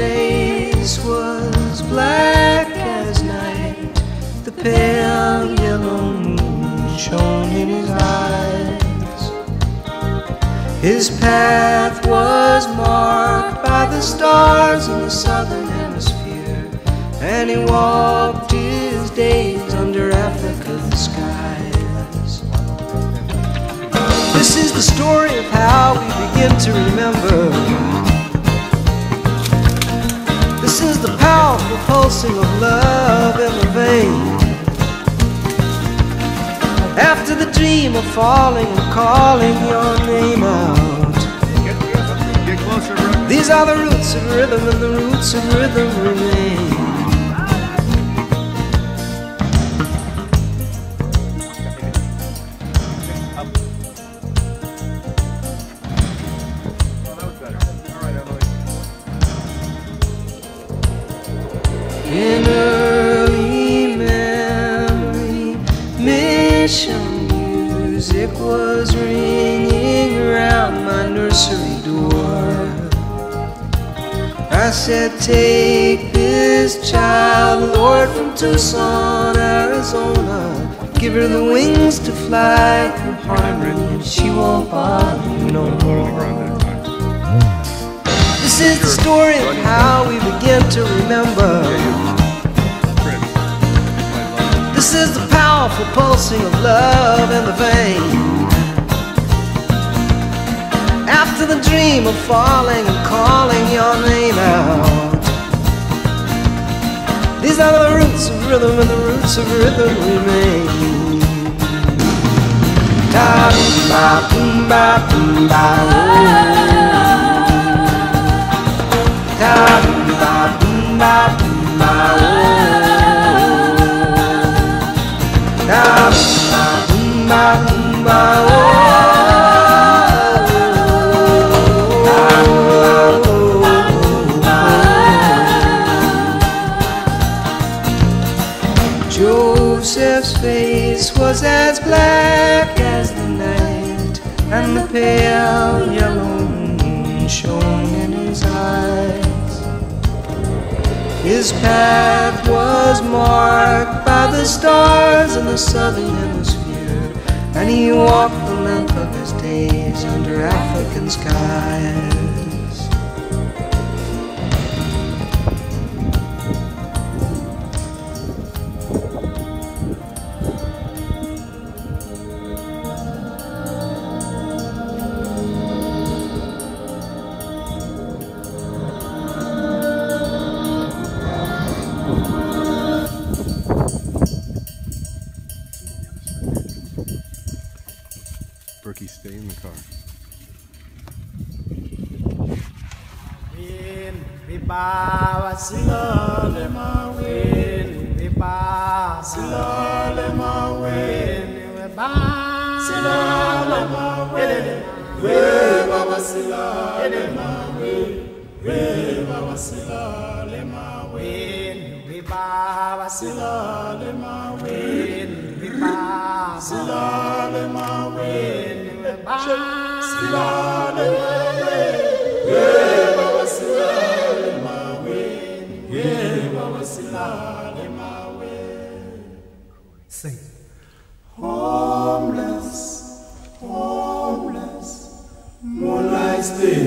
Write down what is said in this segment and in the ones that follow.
face was black as night. The pale yellow moon shone in his eyes. His path was marked by the stars in the southern hemisphere, and he walked his days under Africa's skies. This is the story of how we begin to remember. This is the powerful pulsing of love in the vein. After the dream of falling and calling your name out. Get closer, bro. These are the roots of rhythm, and the roots of rhythm remain. Music was ringing around my nursery door. I said, Take this child, Lord, from Tucson, Arizona. Give her the wings to fly through harmony, and she won't bother no more. This is the story of how we begin to remember. Pulsing of love in the vein. After the dream of falling and calling your name out. These are the roots of rhythm, and the roots of rhythm remain. Boom ba boom ba boom ba. Da boom ba boom ba His path was marked by the stars in the southern hemisphere, and he walked the length of his days under African skies. Bíbá wa sílọ̀ lè máa wé ni. Bíbá sílọ̀ lè máa wé ni. Bíbá sílọ̀ lè máa wé ni. Bíbá wa sílọ̀ lè máa wé ni. Bíbá wa sílọ̀ lè máa wé ni. Bíbá wa sílọ̀ lè máa wé ni. Bíbá sílọ̀ lè máa wé ni. Bíbá sílọ̀.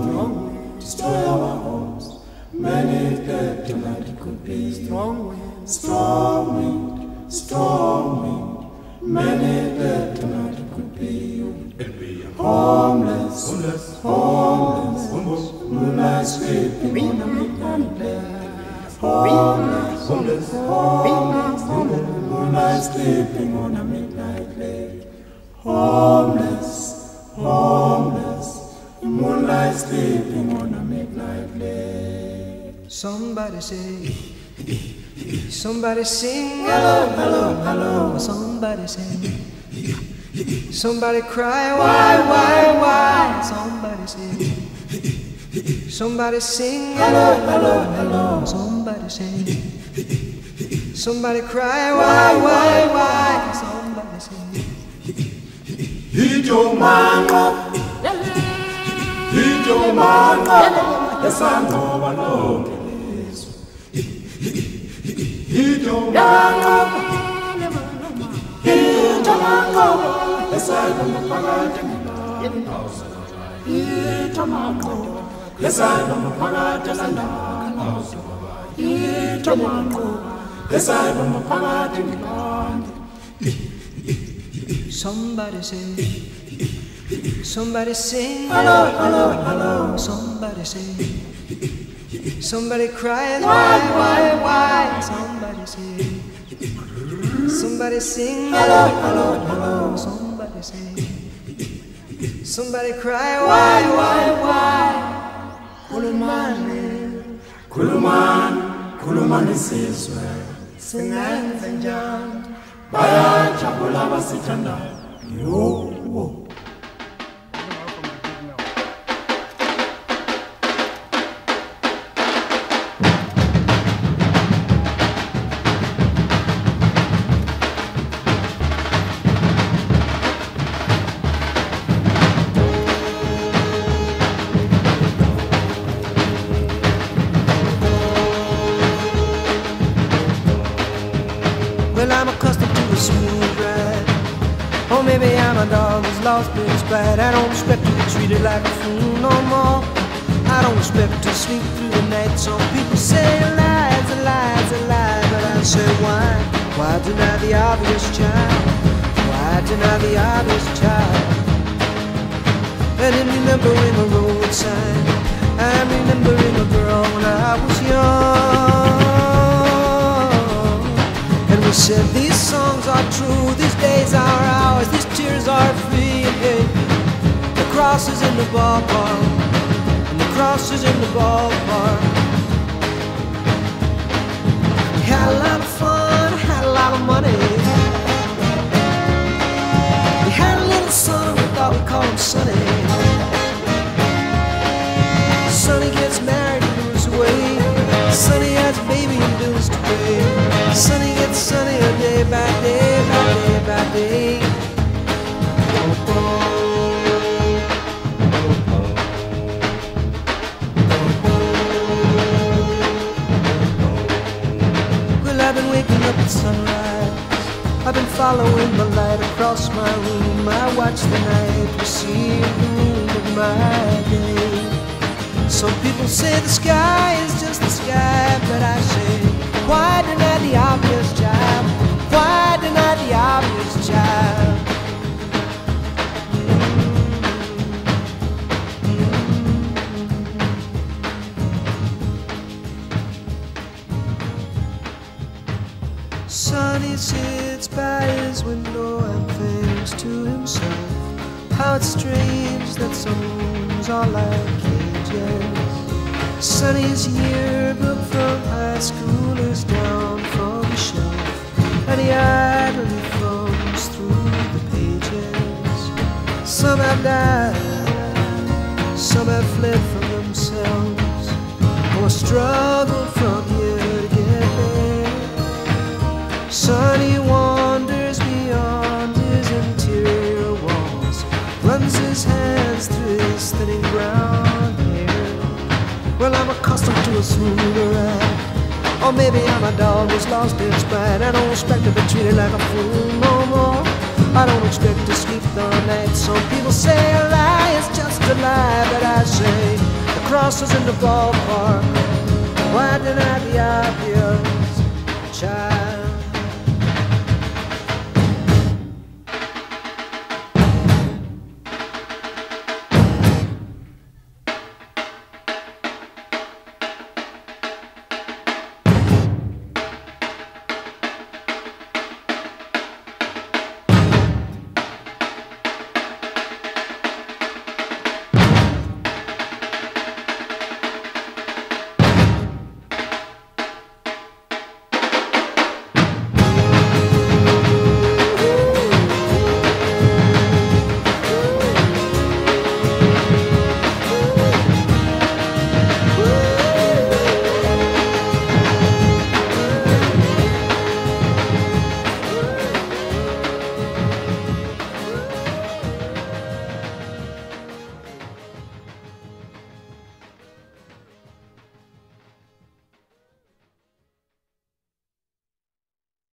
strong wind, destroy our hopes. Many dead tonight could be strong wind, strong wind, strong wind. Many dead tonight could be homeless, homeless, homeless. homeless. Moonlight sweeping on a midnight blaze. Homeless, homeless, homeless. Moonlight sleeping on a midnight Somebody say, eh, eh, eh. somebody sing, hello, hello, hello. Somebody say, somebody cry, why, why, why? Somebody say, somebody sing, hello, hello, hello. Somebody say, somebody cry, why, why, why? Somebody say. Hit your man up, hit your man up, esangoba lonke lizwe. Somebody say, somebody sing, hello, hello, hello. Somebody say, somebody cries, why, why, why? Somebody say, somebody sing, hello, hello, hello. Somebody say, somebody cry, why, why, why? Kulumani, Khuluman, khulumani sizwe, singenze njani? bayajabula abasithandayo. Yo, wo. Lost its pride. I don't expect to be treated like a fool no more. I don't expect to sleep through the night. Some people say lies, lies, a lie. But I say why? Why deny the obvious child? Why deny the obvious child? And in remembering a road sign, I'm remembering a girl when I was young. And we said these songs are true, these days are ours, these tears are free. Hey, the cross is in the ballpark, and the cross is in the ballpark. We had a lot of fun, had a lot of money. We had a little son, we thought we called him. Sonny waking up at sunrise. I've been following the light across my room. I watch the night receive the moon of my day. Some people say the sky is just the sky, but I say, why deny the obvious child? Why deny the obvious child? Sits by his window and thinks to himself how it's strange that some rooms are like cages. Sonny's yearbook from high school is down from the shelf, and he idly thumbs through the pages. Some have died, some have fled from themselves, or struggled from accustomed to a smoother ride. Or maybe I'm a dog who's lost its pride. I don't expect to be treated like a fool no more. I don't expect to sleep the night. Some people say a lie is just a lie, but I say the cross is in the ballpark.